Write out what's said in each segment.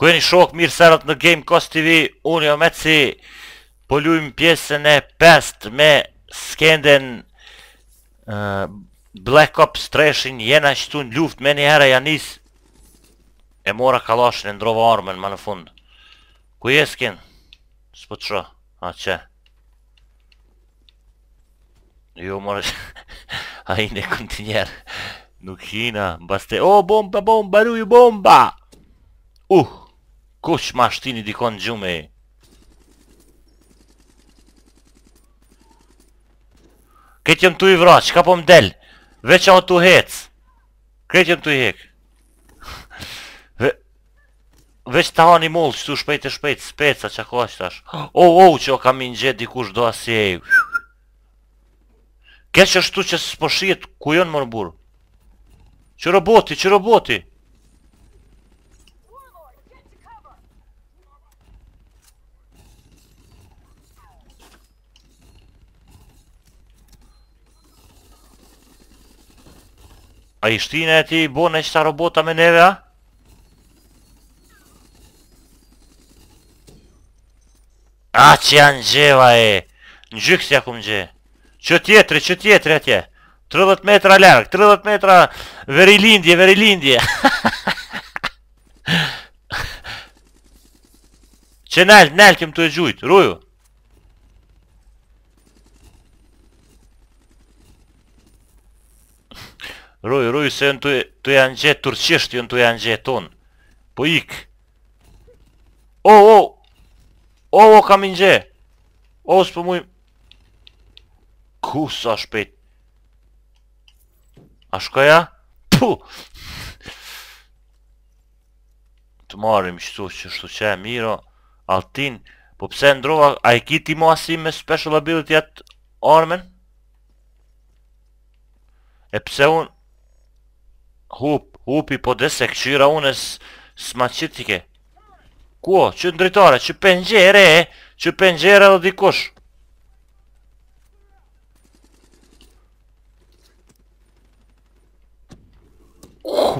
Ku jeni shokë, mirë se erdhët në Game Cost TV, unë jam, e si po lujmë pjesën e pestë me Skendën Black Ops 3 jena qëtu në luft menjëherë e kena nis e mora kalashin e ndrova armën ma në fund. Ku je Skend? S'po të shoh, a je? Jo mor. A je në kontejner. Nuk hina, mbas teje. O oh, bomba, bomba, ruju bomba. Uh. Kush ma shtini dikun gjume. Krejt jem tu i vra, çka po më del Veç ai o tu hec Krejt jem tu i hek Veç ta hani mollë qëtu shpejt e shpejt, speca çka qetash. O, o, qe o kam u nxe dikush do asë e ju. Keq është tu që s'po shihet, ku janë mor burrë? Qe roboti, qe roboti. A i shtine e ti i bo në qëta robota me neve, a? A që janë gjeva e Në gjyks ja kom gje Qe tjetri, qe tjetri atje 30 metra larg, 30 metra Verilindje, verilindje Qe nal, nal kem tu e gjujt, ruju Ruj, ruj, se jan tu u nxe turqisht, jan tu u nxe tanë. Po ik. O, o, o, o, kam u nxe. O, s'po muj. Ku sa shpejt. A shkoja? Pu! Ta marrim qëtu që shtu që e miro. Altin, po pse e ndrova, ai e qiti masi me special ability atë armën? E pse unë Hup, hupi po de se kqyra unë s'ma qitke Ku o, qy dritare, qy penxhere e Qy penxhere dhe dikush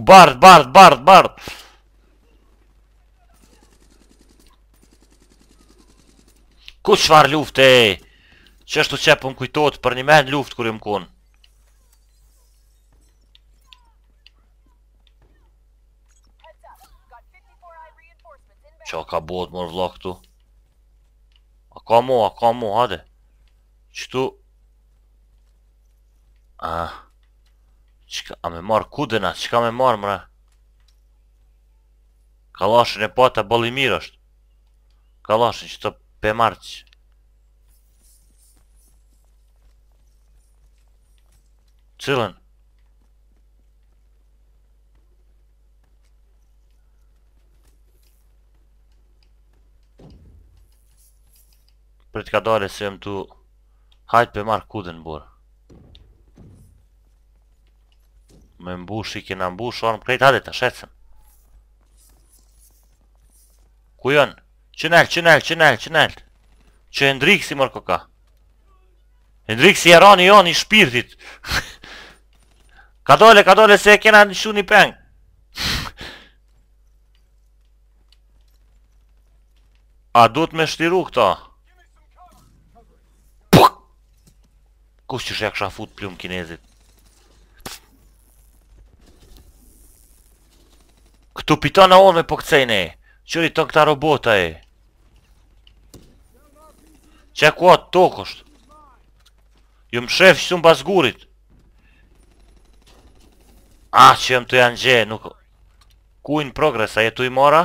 Bardh, bardh, bardh, bardh Ku çfarë lufte Që është tu qe po më kujtohet për një men luft kur jom kon Ça ka bot mor vlla këtu A ka mo, a ka mo, hajde Qëtu A Çka, a me marrë kudena, çka me marrë ma Kallashin e pata boll i mirë është. Kallashin qëto pe marr Cilën? Prit kadale se jam tu Hajt pe marr kudin burrë Me mbush i kena mbush orm krejt hajde të shetsem. Ku janë? Qe nelt, qe nelt, qe nelt, qe nelt. Qe Hendriksi more koka. Hendriksi jarani jonë i shpirtit. kadale, kadale se e kena qëtu një peng. A duhet me çliru këta? Ku s'ja kesha fut plum kinezit Këtu pita në orë me po këcejnë e Qe i tonë këta robota e Ça ku a tokë është Ju më shef që tu mas gurit A ah, qe jam tu ja ngje nuk Ku in progress a je tu i mora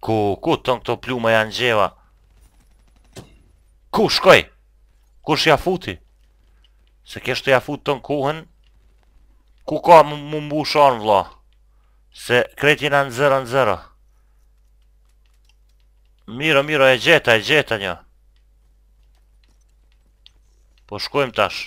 Ku, ku tonë këto pluma ja ngjeva? Ku shkoj? Kush ja futi? Se kesh tu ja fut tonë kohën? Ku ka me u mbush o vlla? Se krejt janë në zero në zero. Miro, miro, e gjeta, e gjeta një. Po shkojmë tash.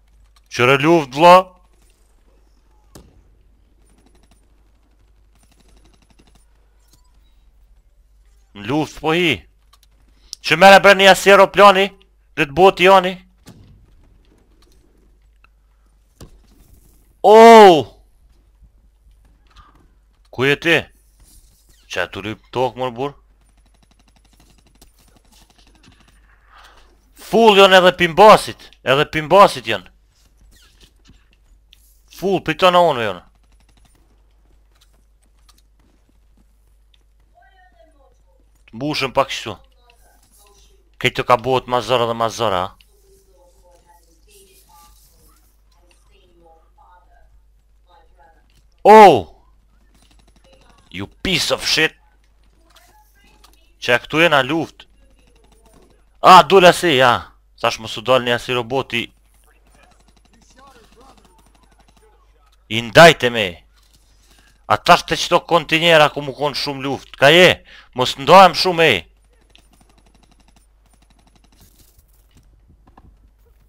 Kqyre luft vlla Në luft po hi Qe merre bre një asi aeroplani Dhe të botë jani Oh Ku je ti? Ça të lyp tokë mërë burë? Full janë edhe pimbasit, edhe pimbasit janë. Full, për këta unë janë. Të mbushëm pak shtu. Këtu ka bëhet ma zor edhe ma zor, ha? Oh! You piece of shit! Qe këtu jena luft! A, ah, dola si, ja! Ah. Thash mos u dal një asi roboti... I ndajt-e me! A tash te qëto kontinjera ka mu konë shumë luft, ka je, mos ndahem shumë e.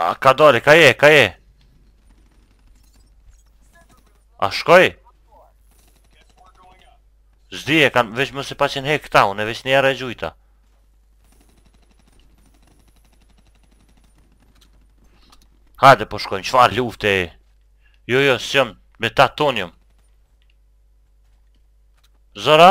A ka dole, ka je, ka je A shkoj? S'di e kanë veç më s'e pa qenë hiç këta, une veç një herë gjujta Hajde po shkojmë, qëfar lufte e Jo jo, s'jam me ta tonjëm Zora?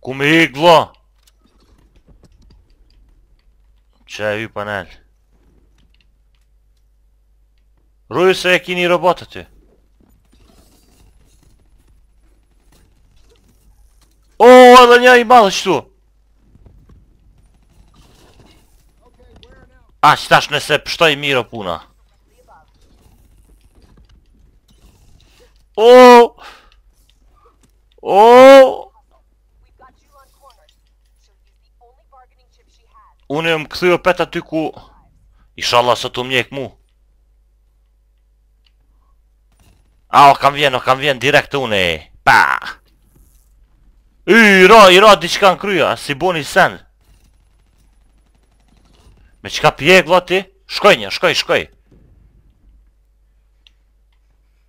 Ku me ik vla? Qe edhe një panel Ruju se i kini robotat aty O, edhe një i madh qëtu A, thash nëse pështoj mirë o puna O, Oh! Une me u kthy opet aty ku Ishalla s'të mjek mu A o ka m'vjen, o ka m'vjen direkt une Pa Y, ra, i ra, diçka n'krye, s'i boni sen Me çka po i mjek, vla ti Shkoj një, shkoj, shkoj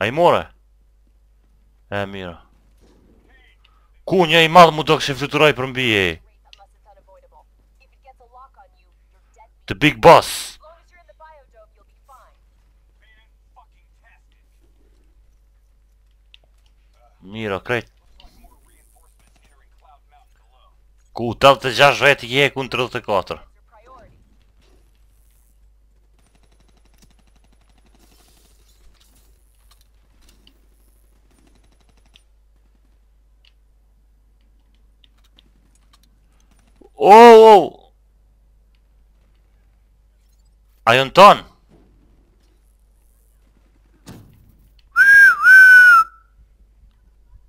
A i more? E mora. Ku një i madh mu do kështu fluturoj përmbi? The big boss. Mira, krejt. Ku 86 vetë i e kun në 34. Oh, oh. A jon tonë.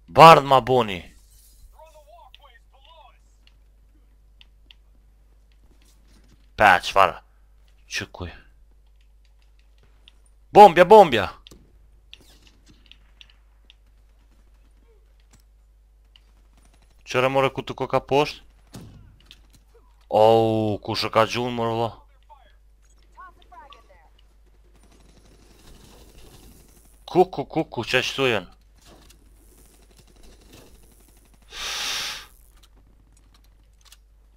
Bardh ma boni. Pa çfarë? Çeku? Bombja, bombja. Ore more këtu koka poshtë? Oh, kush e ka gju more vëlla? Ku ku ku ku çashtu janë?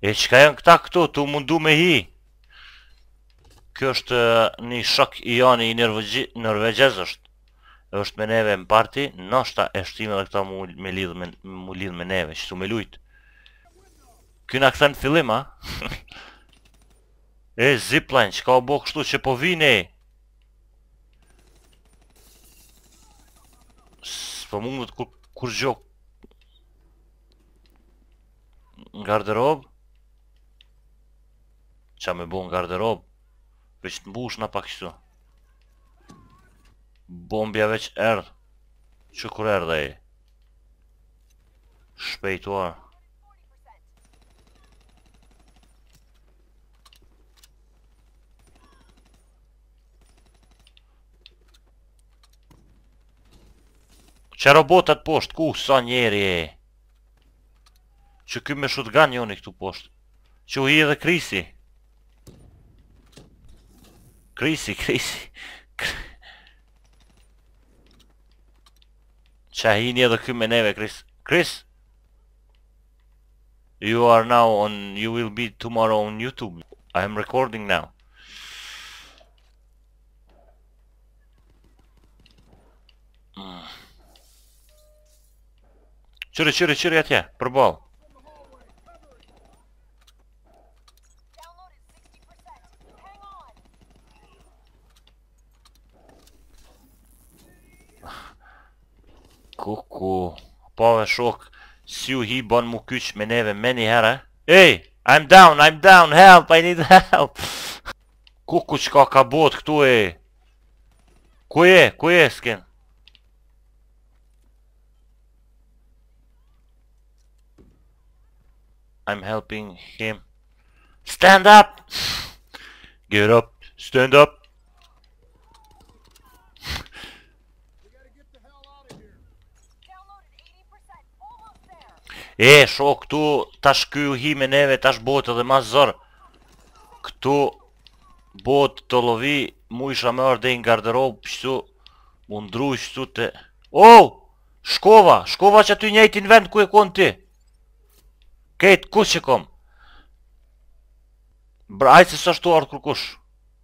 E çka janë këta këtu, tu mundu me hi? Kjo është një shok i joni, norvegjez është. E është me neve në parti, nashta e shtime dhe këta m'u lidh me, m'u lidh me neve, qetu me lujt. Kjo na kthen fillim, a? e, zipline, çka bo kështu që po vine? S'po mundu t'kur, kur gjokë në garderob ça me bo në garderob veç të mbushna pak shtu bombja veç erdh që kur erdh e shpejtuar Qe robotat poshtë, ku, sa njeri e... Qe ky me shotgun joni këtu poshtë. Qe u hi edhe krisi. Krisi, krisi. Qe hini edhe ky me neve, kris. Kris? You are now on, you will be tomorrow on YouTube I am recording now Qyre, mm. qyre, qyre atje, për balë Kuku Po dhe shok Si u hi bon mu kyç me neve me një herë Ej I'm down I'm down Help I need help Kuku qka ka bot këtu e Ku je Ku je skin I'm helping him Stand up Get up Stand up E, sho, këtu tash ky u hi me neve, tash bohet edhe ma zor. Këtu bohet tollovi, mujsha me ardhë në garderobë, pështu, m'u ndrru, pështu të... O, oh! shkova, shkova qaty njëjtin vend ku je konë ti. Krejt, ku që kom? Bra, ajtë se s'asht tu ardhë kërkush.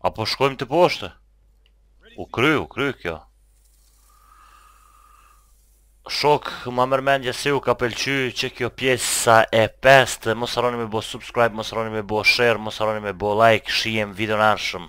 A po shkojmë te poshtë? U kry, u kry kjo. Shok, ma merr mendja se ju ka pëlqy që kjo pjesa e pest, mos arroni me bo subscribe, mos arroni me bo share, mos arroni me bo like, shihem videon e ardhshme.